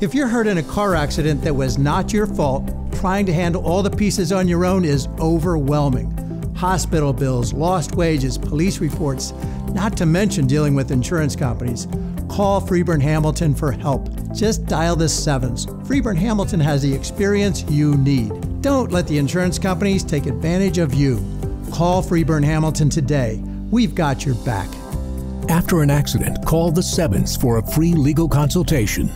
If you're hurt in a car accident that was not your fault, trying to handle all the pieces on your own is overwhelming. Hospital bills, lost wages, police reports, not to mention dealing with insurance companies. Call Freeburn Hamilton for help. Just dial the sevens. Freeburn Hamilton has the experience you need. Don't let the insurance companies take advantage of you. Call Freeburn Hamilton today. We've got your back. After an accident, call the Sevens for a free legal consultation.